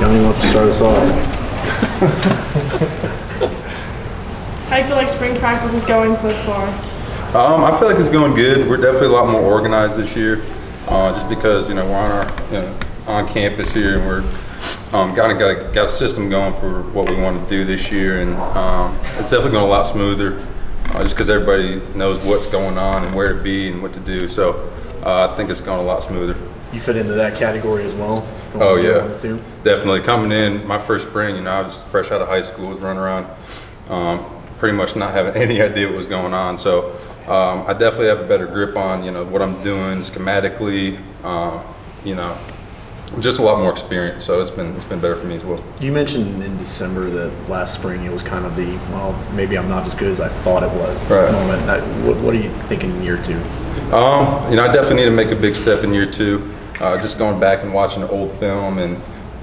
start us off. How do you feel like spring practice is going so far? Um, I feel like it's going good. We're definitely a lot more organized this year, uh, just because you know we're on our you know, on campus here and we're um, got, a, got, a, got a system going for what we want to do this year, and um, it's definitely going a lot smoother, uh, just because everybody knows what's going on and where to be and what to do. So I think it's gone a lot smoother. You fit into that category as well? Oh yeah, definitely coming in my first spring. You know, I was fresh out of high school, was running around, um, pretty much not having any idea what was going on. So um, I definitely have a better grip on you know what I'm doing schematically. Um, you know, just a lot more experience. So it's been it's been better for me as well. You mentioned in December that last spring it was kind of the, well, maybe I'm not as good as I thought it was Right. moment. What, what are you thinking in year two? Um, you know, I definitely need to make a big step in year two. Uh, just going back and watching the old film and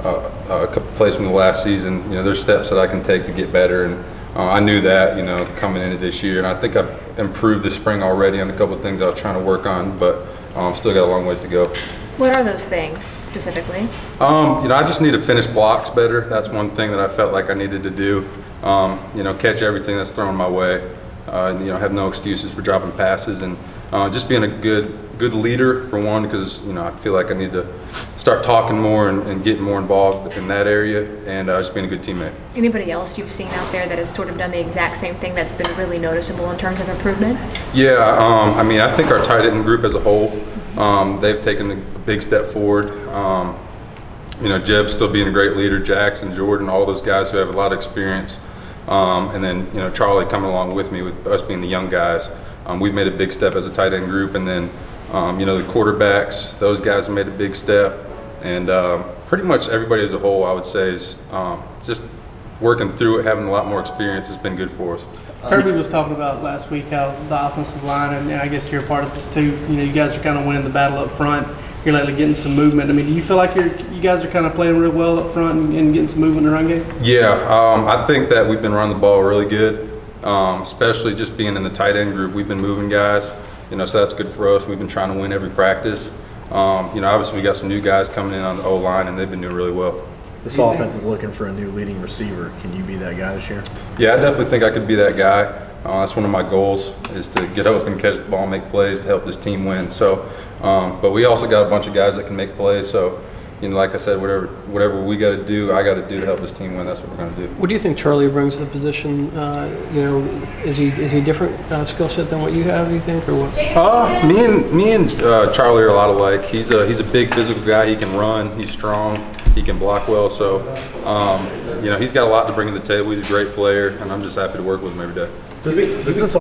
uh, a couple plays from the last season, you know, there's steps that I can take to get better. And uh, I knew that, you know, coming into this year. And I think I've improved this spring already on a couple of things I was trying to work on, but um, still got a long ways to go. What are those things specifically? Um, you know, I just need to finish blocks better. That's one thing that I felt like I needed to do. Um, you know, catch everything that's thrown my way. Uh, you know, have no excuses for dropping passes and uh, just being a good good leader for one, because you know I feel like I need to start talking more and, and getting more involved in that area, and uh, just being a good teammate. Anybody else you've seen out there that has sort of done the exact same thing that's been really noticeable in terms of improvement? Yeah, um, I mean, I think our tight end group as a whole, um, they've taken a big step forward. Um, you know, Jeb still being a great leader, Jackson, Jordan, all those guys who have a lot of experience. Um, and then, you know, Charlie coming along with me, with us being the young guys. Um, we've made a big step as a tight end group. And then, um, you know, the quarterbacks, those guys made a big step. And um, pretty much everybody as a whole, I would say, is um, just working through it, having a lot more experience has been good for us. Kirby was talking about last week how the offensive line, and I guess you're a part of this too. You know, you guys are kind of winning the battle up front. You're lately getting some movement. I mean, do you feel like you're you guys are kind of playing real well up front and, and getting some movement in the run game? Yeah, um, I think that we've been running the ball really good, um, especially just being in the tight end group. We've been moving guys, you know, so that's good for us. We've been trying to win every practice. Um, you know, obviously we got some new guys coming in on the O line, and they've been doing really well. This offense is looking for a new leading receiver. Can you be that guy this year? Yeah, I definitely think I could be that guy. Uh, that's one of my goals is to get up and catch the ball, make plays to help this team win. So, um, but we also got a bunch of guys that can make plays. So, you know, like I said, whatever whatever we got to do, I got to do to help this team win. That's what we're going to do. What do you think Charlie brings to the position? Uh, you know, is he is he different uh, skill set than what you have? You think, or what? Uh, me and me and uh, Charlie are a lot alike. He's a he's a big physical guy. He can run. He's strong. He can block well. So, um, you know, he's got a lot to bring to the table. He's a great player, and I'm just happy to work with him every day.